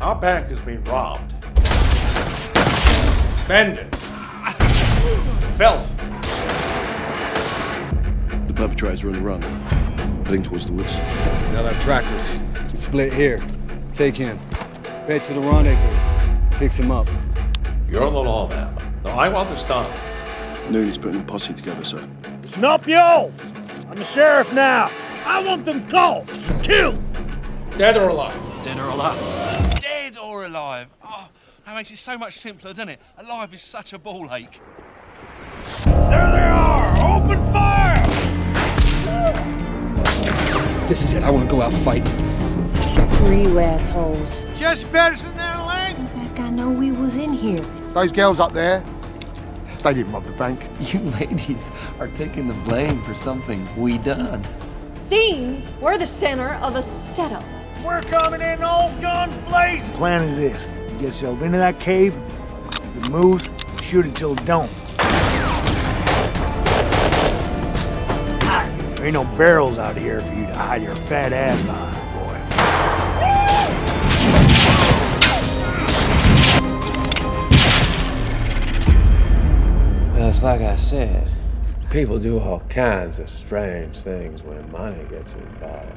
Our bank has been robbed. Bend it. Filth! The perpetrators are on the run, heading towards the woods. They'll have trackers. Split here. Take him. Head to the rendezvous. Fix him up. You're on the law, man. No, I want this done. Nooney's putting a posse together, sir. Snopio! I'm the sheriff now. I want them caught, killed. Dead or alive? Dead or alive? Dead or alive? Oh, that makes it so much simpler, doesn't it? Alive is such a ball ache. There they are! Open fire! This is it. I want to go out fighting. Screw you assholes. Just Patterson there, Lang? Does that guy know we was in here? Those girls up there, they didn't rob the bank. You ladies are taking the blame for something we done. Seems we're the center of a setup. We're coming in all guns blazing. Plan is this. You get yourself into that cave, if it moves, shoot it till it don't. There ain't no barrels out here for you to hide your fat ass behind, boy. Well, it's like I said, people do all kinds of strange things when money gets involved.